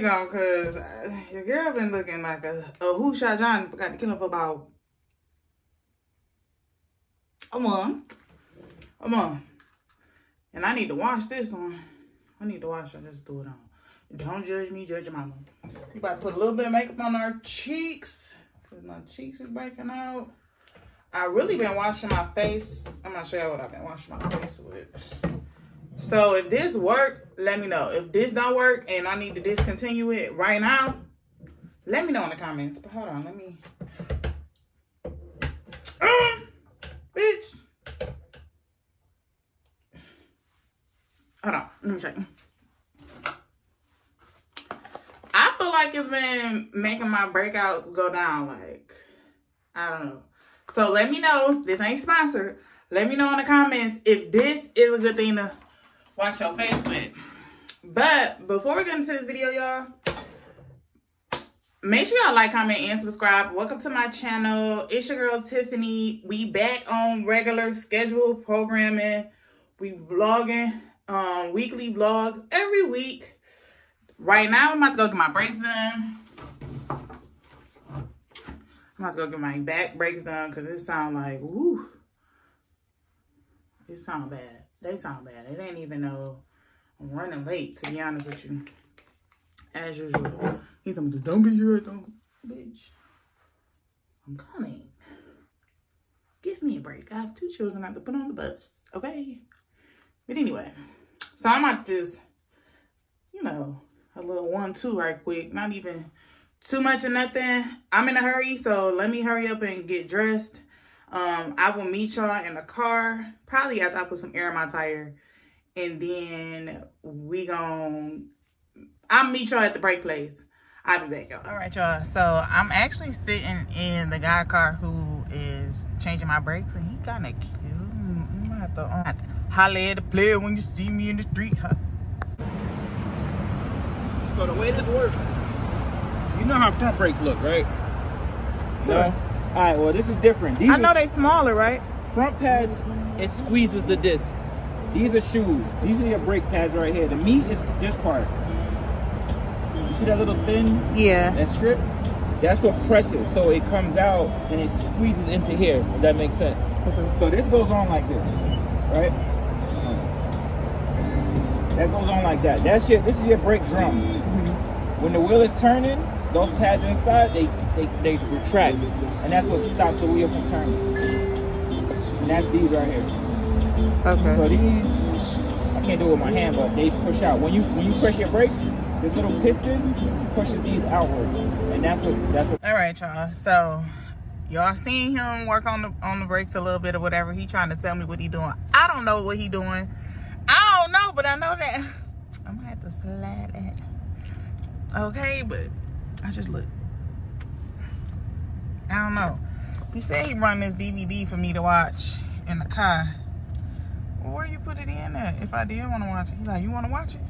slapped wig on because uh, your girl been looking like a, a who shot John got to kill for about a month. A month. And I need to wash this one. I need to wash it. Just do it on. Don't judge me, judge your mama. We about to put a little bit of makeup on our cheeks. Because my cheeks is breaking out. I really been washing my face. I'm to show you what I've been washing my face with. So if this work, let me know. If this don't work and I need to discontinue it right now, let me know in the comments. But hold on, let me. Um, bitch. Hold on, let me check. I feel like it's been making my breakouts go down. Like, I don't know. So let me know. This ain't sponsored. Let me know in the comments if this is a good thing to wash your face with. But before we get into this video, y'all, make sure y'all like, comment, and subscribe. Welcome to my channel. It's your girl, Tiffany. We back on regular schedule programming. We vlogging um, weekly vlogs every week. Right now, I'm about to go get my brakes done. I'm about to go get my back brakes done because it sound like, woo. It sound bad. They sound bad. It ain't even know I'm running late, to be honest with you. As usual. He's like, don't be here, don't, bitch. I'm coming. Give me a break. I have two children I have to put on the bus, okay? But anyway, so I might just, you know, a little one-two right quick. Not even too much of nothing. I'm in a hurry, so let me hurry up and get dressed. Um, I will meet y'all in the car, probably after I put some air in my tire. And then we gon' I'll meet y'all at the break place. I'll be back, y'all. All right, y'all. So I'm actually sitting in the guy car who is changing my brakes, and he kind of cute. I'm gonna have to, have to holler at the player when you see me in the street. Huh? So the way this works, you know how front brakes look, right? So, Sure. All right, well, this is different. These I know they're they smaller, right? front pads, it squeezes the disc. These are shoes. These are your brake pads right here. The meat is this part. You see that little thin, Yeah. that strip? That's what presses. So it comes out and it squeezes into here, if that makes sense. So this goes on like this, right? That goes on like that. That's your, this is your brake drum. Mm-hmm. When the wheel is turning, those pads inside, they, they, they retract. And that's what stops the wheel from turning. And that's these right here. Okay. So these, I can't do it with my hand, but they push out. When you when you press your brakes, this little piston pushes these outward. And that's what, that's what All right, y'all. So y'all seen him work on the on the brakes a little bit or whatever. He trying to tell me what he doing. I don't know what he doing. I don't know, but I know that I'm gonna have to slide that. Okay, but I just look. I don't know. He said he run this DVD for me to watch in the car. Where you put it in at? If I did want to watch it, he's like, you want to watch it?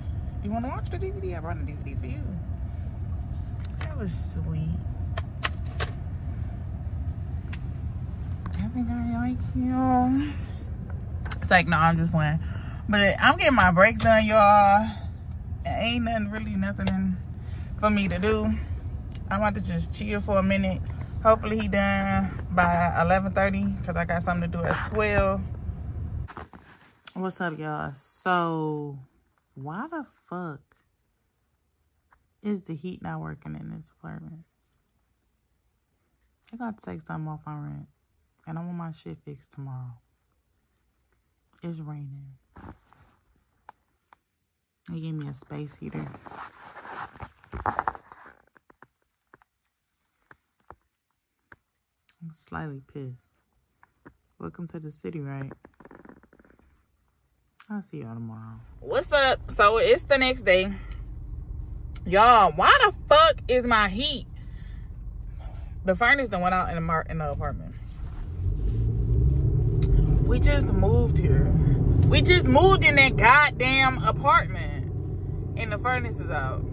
You want to watch the DVD? I brought the DVD for you. That was sweet. I think I like you. It's like, no, I'm just playing. But I'm getting my brakes done, y'all. Ain't nothing really nothing for me to do. I'm about to just chill for a minute. Hopefully he done by 11.30 because I got something to do at 12. What's up, y'all? So, why the fuck is the heat not working in this apartment? I got to take something off my rent. And I want my shit fixed tomorrow. It's raining. They gave me a space heater. I'm slightly pissed. Welcome to the city, right? I'll see y'all tomorrow. What's up? So it's the next day. Y'all, why the fuck is my heat The furnace that went out in the mar- in the apartment. We just moved here. We just moved in that goddamn apartment, and the furnace is out.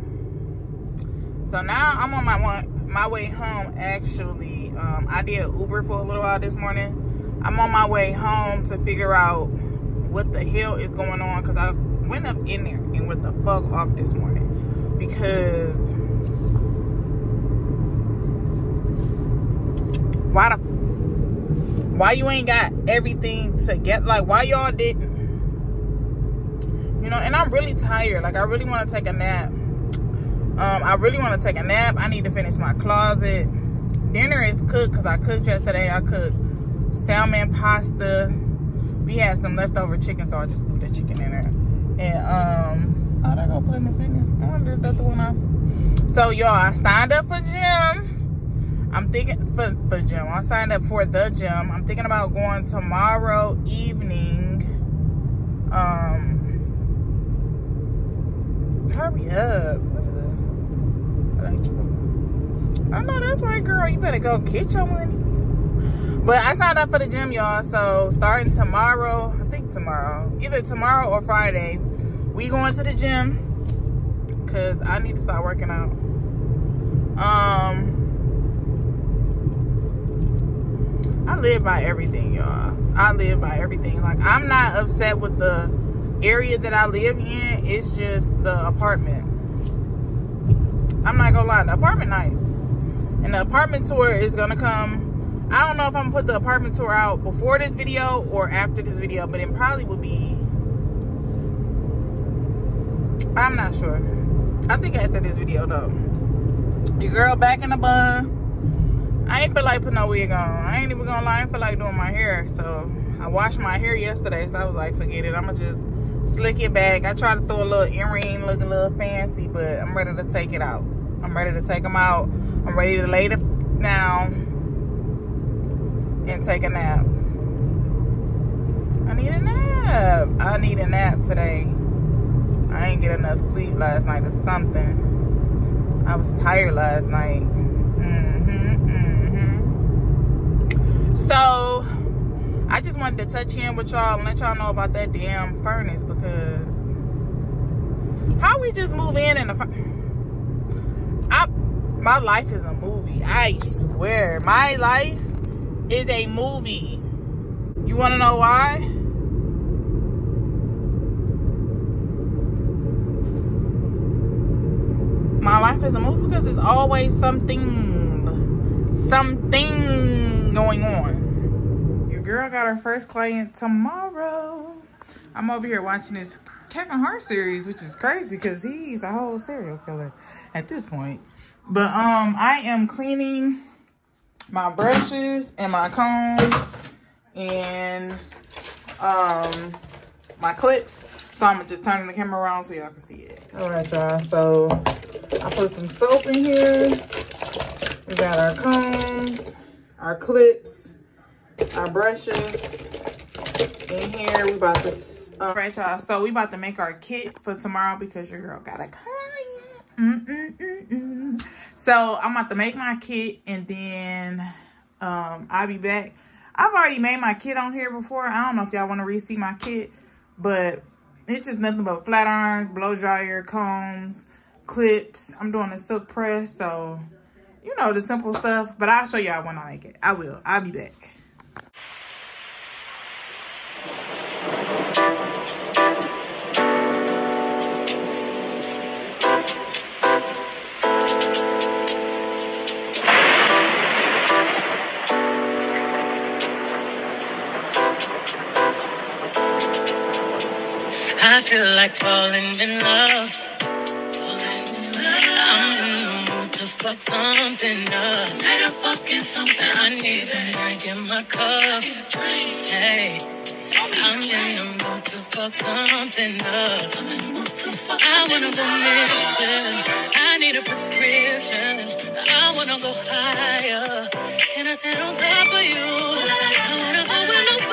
So now I'm on my one, my way home. Actually, um, I did Uber for a little while this morning. I'm on my way home to figure out what the hell is going on because I went up in there and went the fuck off this morning because why the why you ain't got everything to get like why y'all didn't you know and i'm really tired like i really want to take a nap um i really want to take a nap i need to finish my closet dinner is cooked because i cooked yesterday i cooked salmon pasta we had some leftover chicken so i just threw the chicken in there and um oh they go Planet Fitness i wonder is that the one i so y'all i signed up for gym I'm thinking for for gym. I signed up for the gym. I'm thinking about going tomorrow evening. Um, hurry up. I know that's right, girl. You better go get your money. But I signed up for the gym, y'all. So starting tomorrow, I think tomorrow, either tomorrow or Friday, we going to the gym because I need to start working out. Um I live by everything, y'all. I live by everything. Like, I'm not upset with the area that I live in. It's just the apartment. I'm not gonna lie, the apartment nice. And the apartment tour is gonna come. I don't know if I'm gonna put the apartment tour out before this video or after this video, but it probably will be. I'm not sure. I think after this video though. Your girl back in the bun. I ain't feel like putting no wig on. I ain't even gonna lie, I ain't feel like doing my hair. So I washed my hair yesterday, so I was like, forget it. I'ma just slick it back. I tried to throw a little earring, look a little fancy, but I'm ready to take it out. I'm ready to take them out. I'm ready to lay it down and take a nap. I need a nap. I need a nap today. I ain't get enough sleep last night or something. I was tired last night. Mm-hmm, mm-hmm. So I just wanted to touch in with y'all and let y'all know about that damn furnace because how we just move in and I my life is a movie. I swear, my life is a movie. You want to know why? My life is a movie because it's always something, something going on. Your girl got her first client tomorrow. I'm over here watching this Kevin Hart series, which is crazy because he's a whole serial killer at this point. But um, I am cleaning my brushes and my combs and um my clips. So I'm just turning the camera around so y'all can see it. All right, y'all. So I put some soap in here. We got our combs, our clips, our brushes. In here, we about to. All right, y'all. So we about to make our kit for tomorrow because your girl got a client. Mm -mm -mm. So I'm about to make my kit and then um, I'll be back. I've already made my kit on here before. I don't know if y'all want to re-see my kit, but it's just nothing but flat irons, blow dryer, combs, clips. I'm doing a silk press, so you know the simple stuff. But I'll show y'all when I make it. I will. I'll be back. Falling in love. I'm in the mood to fuck something up. Tonight I'm fucking something. I need some drink in my cup. Hey, I'm in the mood to fuck something up. I wanna go missing. I need a prescription. I wanna go higher. Can I sit on top of you? I wanna go where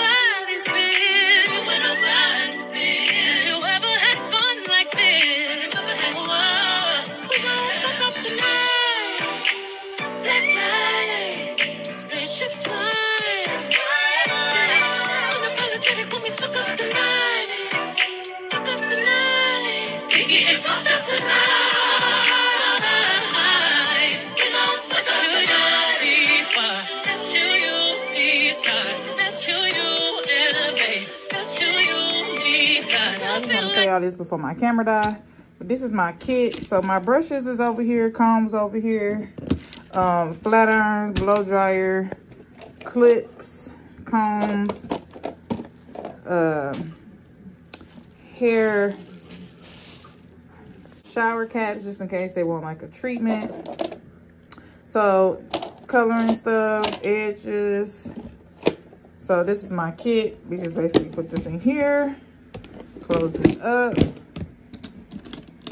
this before my camera die. But this is my kit. So my brushes is over here, combs over here, um, flat irons, blow dryer, clips, combs, um, hair, shower caps just in case they want like a treatment. So coloring stuff, edges. So this is my kit. We just basically put this in here, close it up,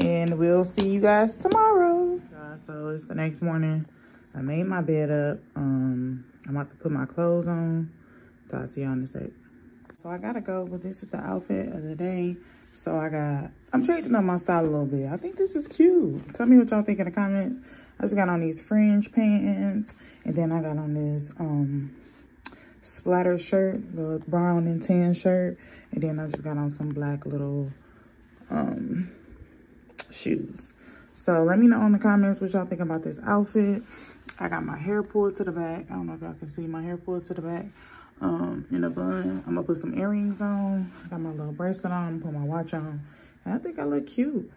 and we'll see you guys tomorrow. So it's the next morning. I made my bed up. Um, I'm about to put my clothes on. So I'll see y'all in a sec. So I gotta go, but this is the outfit of the day. So I got, I'm changing up my style a little bit. I think this is cute. Tell me what y'all think in the comments. I just got on these fringe pants. And then I got on this um splatter shirt, the brown and tan shirt. And then I just got on some black little um shoes. So let me know in the comments what y'all think about this outfit. I got my hair pulled to the back. I don't know if y'all can see my hair pulled to the back um, in a bun. I'm gonna put some earrings on. I got my little bracelet on, put my watch on. And I think I look cute.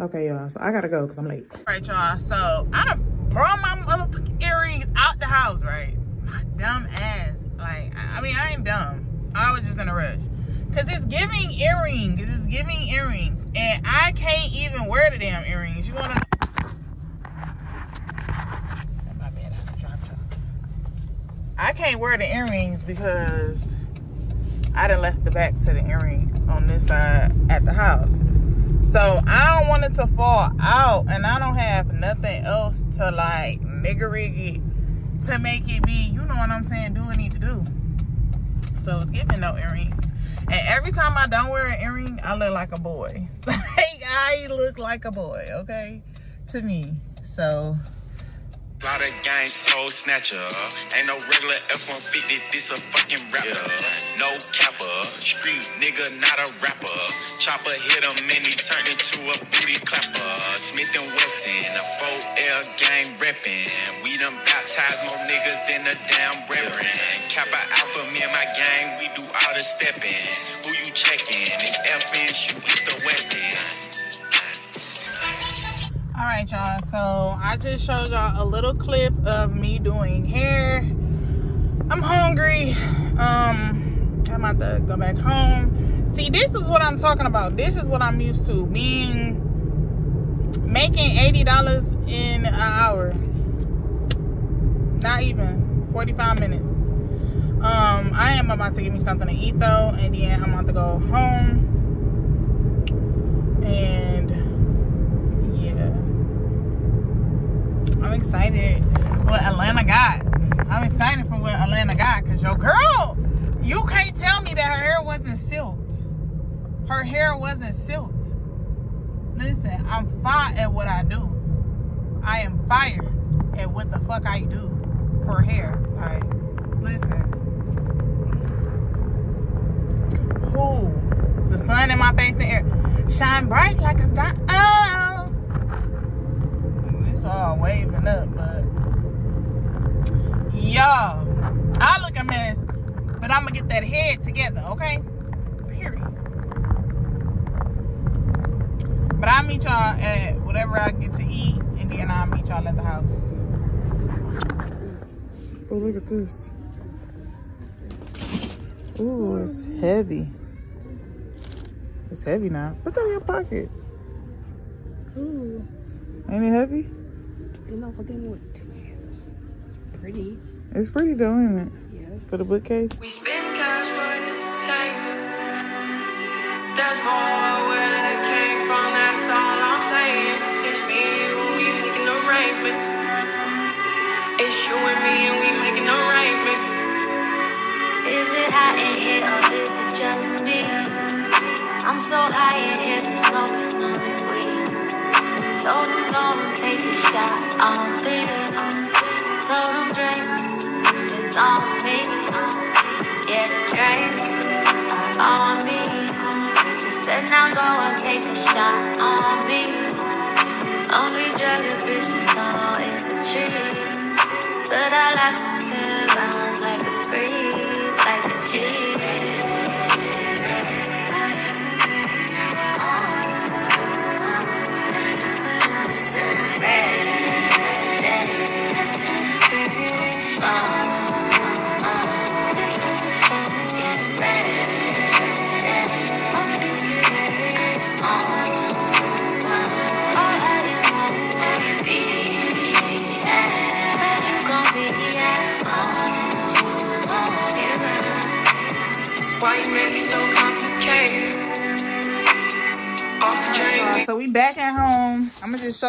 Okay, y'all, so I gotta go because I'm late. All right, y'all, so I done brought my motherfucking earrings out the house, right? My dumb ass. I mean, I ain't dumb. I was just in a rush. Cause it's giving earrings. It's giving earrings. And I can't even wear the damn earrings. You wanna my bad, I. I can't wear the earrings because I done left the back to the earring on this side at the house. So I don't want it to fall out and I don't have nothing else to like nigga rig it to make it be, you know what I'm saying, do what I need to do. So it's giving no earrings. And every time I don't wear an earring, I look like a boy. like I look like a boy, okay? To me. So Lot of gang soul snatcher. Ain't no regular F-150, this a fucking rapper. No capper, street nigga, not a rapper. Chopper hit him and he turned into a booty clapper. Smith and Wesson, a 4L gang reppin'. We done baptized more niggas than the damn Who you checkin'? If F-in, shoot east or west. All right, y'all. So I just showed y'all a little clip of me doing hair. I'm hungry. Um, I'm about to go back home. See, this is what I'm talking about. This is what I'm used to being making eighty dollars in an hour. Not even 45 minutes. Um, I am about to give me something to eat though, and then I'm about to go home. And yeah. I'm excited what Atlanta got. I'm excited for what Atlanta got because your girl, you can't tell me that her hair wasn't silked. Her hair wasn't silked. Listen, I'm fine at what I do. I am fired at what the fuck I do for hair. Like, listen. Who? The sun in my face and air. Shine bright like a diamond. Oh it's all waving up, but y'all, I look a mess, but I'm gonna get that head together, okay? Period. But I'll meet y'all at whatever I get to eat, and then I'll meet y'all at the house. Oh, look at this. Ooh, it's heavy. It's heavy now. Put that in your pocket. Ooh, Ain't it heavy? you know, for them with two hands. Pretty. It's pretty though, isn't it? Yeah. For the bookcase. We spend cash for entertainment. There's more where that came from, that's all I'm saying. It's me and we making arrangements. It's you and me, and we making arrangements. So in here smoking on this weed. Told him and take a shot on three. Told him drinks is on me. Yeah, the drinks are on me. They said now go and take a shot on me. Only drug a bitch on is the tree. But I last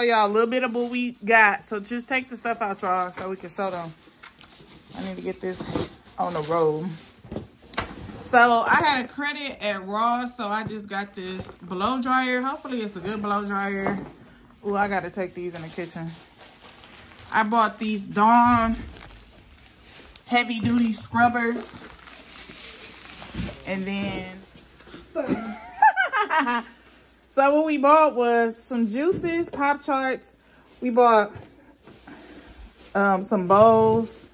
y'all a little bit of what we got. So just take the stuff out, y'all, so we can sell them. I need to get this on the road. So I had a credit at Ross, so I just got this blow dryer. Hopefully it's a good blow dryer. Ooh, I gotta take these in the kitchen. I bought these Dawn heavy duty scrubbers. And then So what we bought was some juices, Pop-Tarts. We bought um, some bowls.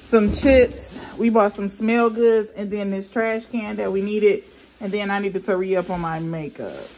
some chips. We bought some smell goods and then this trash can that we needed. And then I needed to re-up on my makeup.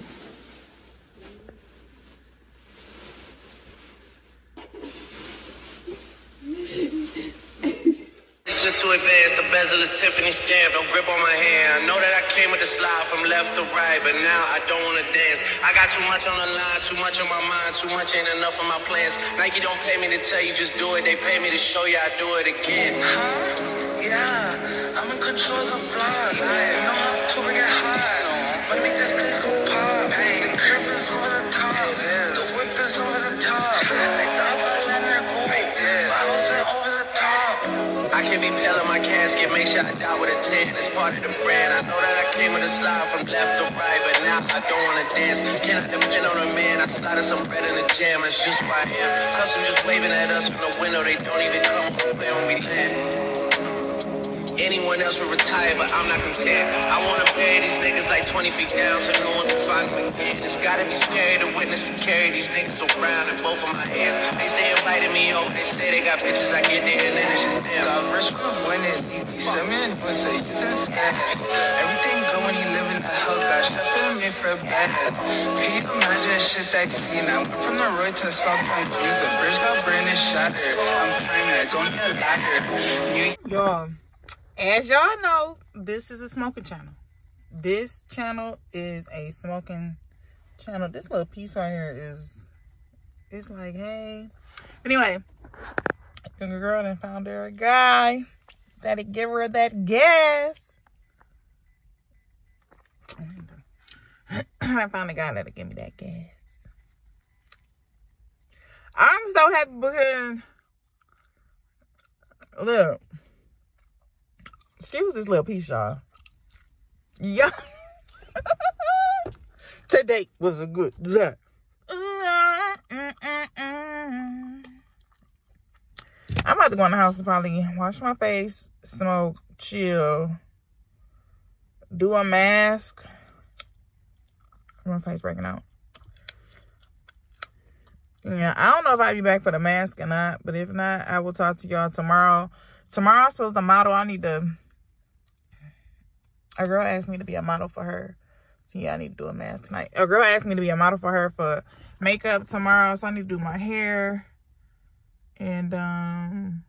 Too advanced. The bezel is Tiffany stamp. Don't grip on my hand. I know that I came with a slide from left to right, but now I don't wanna dance. I got too much on the line, too much on my mind, too much ain't enough of my plans. Nike don't pay me to tell you just do it. They pay me to show you I do it again. Huh? Yeah, I'm in control of the block. You know how to get hot. Let me this place go pop. Hey, the crib is over the top. The whip is over the top. Be pale in my casket, make sure I die with a 10. It's part of the brand. I know that I came with a slide from left to right, but now I don't wanna dance. Can I depend on a man? I slided some bread in the jam, that's just who I am. Custom just waving at us from the window, they don't even come plane when we land. Anyone else would retire, but I'm not content. I wanna bury these niggas like 20 feet down so no one can find them again. It's gotta be scary to witness me carry these niggas around in both of my hands. They stay inviting me over, they say they got bitches, I get there and then it's just them. Got rich from winning. ET sent me a new say you instead. Everything good when he live in the house. Got shit for me for bed. Can you imagine shit that you see now? Went from the road to South Point. View. The bridge got burned and shattered. I'm climbing, I don't need a ladder. New Y'all, as y'all know, this is a smoking channel. This channel is a smoking channel. This little piece right here is, it's like, hey. Anyway, the girl then found her a guy that'd give her that gas. I found a guy that'll give me that gas. I'm so happy because, look, excuse this little piece, y'all. Yeah. Today was a good day. I'm about to go in the house and probably wash my face, smoke, chill, do a mask. My face breaking out. Yeah, I don't know if I'll be back for the mask or not, but if not, I will talk to y'all tomorrow. Tomorrow I'm supposed to model. I need to. A girl asked me to be a model for her. So yeah, I need to do a mask tonight. A girl asked me to be a model for her for makeup tomorrow, so I need to do my hair. And um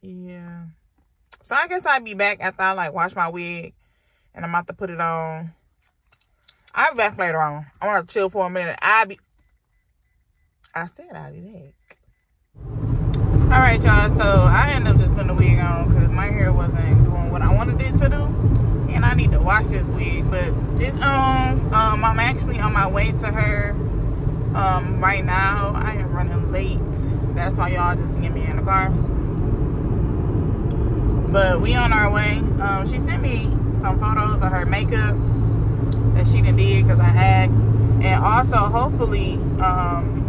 yeah. So I guess I'll be back after I like wash my wig and I'm about to put it on. I'll be back later on. I'm gonna chill for a minute. I'll be I said I'll be back. All right, y'all. So I ended up just putting the wig on because my hair wasn't doing what I wanted it to do, and I need to wash this wig. But it's on. Um, I'm actually on my way to her. Um, right now I am running late. That's why y'all just get me in the car. But we on our way. Um, she sent me some photos of her makeup. that she did because I asked. And also, hopefully, um,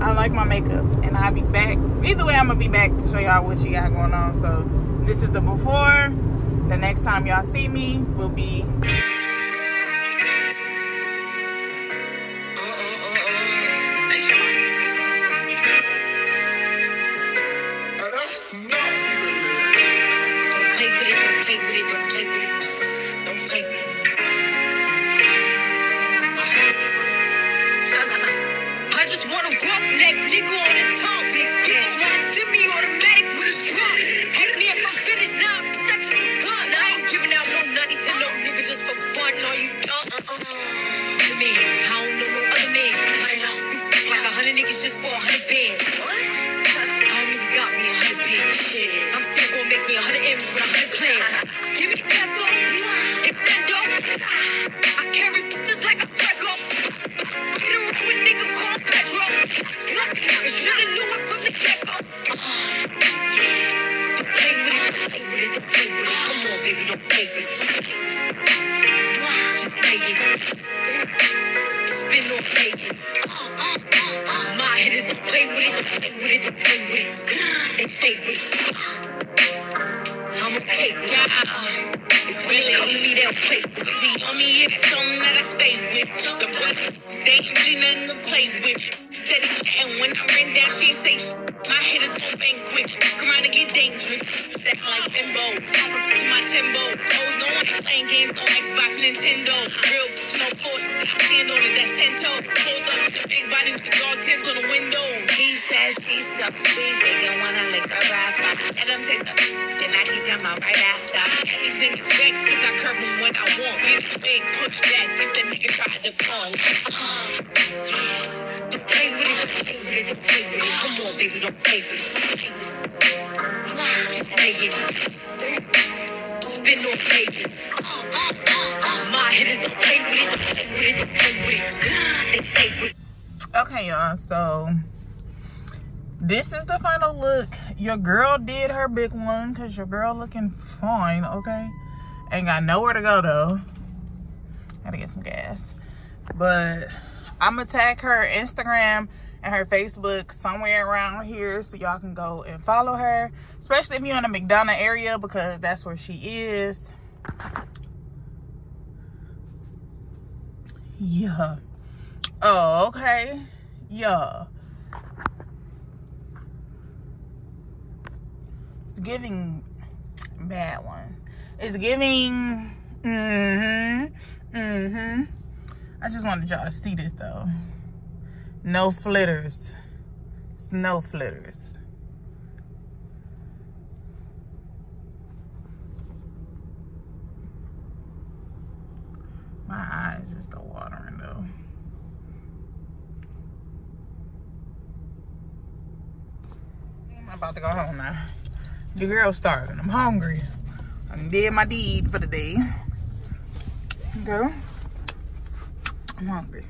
I like my makeup and I'll be back. Either way, I'm gonna be back to show y'all what she got going on. So this is the before. The next time y'all see me will be I'm okay with it. It's really come to me, they'll play with me, it's something that I stay with. The brothers, they ain't really nothing to play with. Steady chatting when I ran down, she ain't say My quick. Come around and get dangerous. Step like bimbos. To my Timbo. Toes, no one playing games, no Xbox, Nintendo. Real bitch, no force. I stand on it, that's 10 toe. Hold up with the big body with the dog tints on the window. He says she's so sweet, they gon' wanna lick her rapper. Let them taste the then I give them my right after. These niggas vex cause I curb them when I want. This big push back if the nigga try to phone. Don't uh, play with it, play with it, play with it. Come on, baby, don't play with it. Just lay it. Spin or play it. My hitters don't play with it, play with it, play with it. They stay with it. okay y'all so this is the final look your girl did her big one because your girl looking fine okay ain't got nowhere to go though gotta get some gas but i'm gonna tag her instagram and her facebook somewhere around here so y'all can go and follow her especially if you're in the mcdonough area because that's where she is yeah Oh, okay. Yeah. It's giving bad one. It's giving mm-hmm. I just wanted y'all to see this though. No flitters. It's no flitters. My eyes just are watering though. I'm about to go home now. The girl's starving. I'm hungry. I did my deed for the day. Girl, I'm hungry.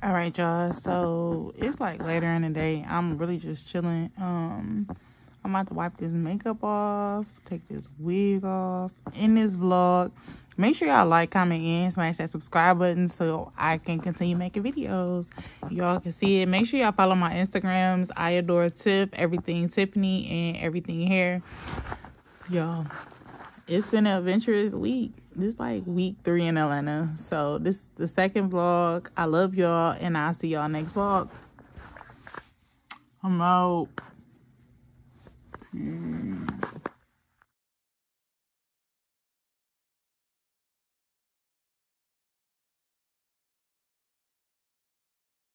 All right, y'all. So it's like later in the day. I'm really just chilling. Um, I'm about to wipe this makeup off, take this wig off in this vlog. Make sure y'all like, comment, and smash that subscribe button so I can continue making videos. Y'all can see it. Make sure y'all follow my Instagrams. I adore Tiff, everything Tiffany, and everything hair. Y'all, it's been an adventurous week. This like week three in Atlanta. So this is the second vlog. I love y'all, and I'll see y'all next vlog. I'm out. Peace.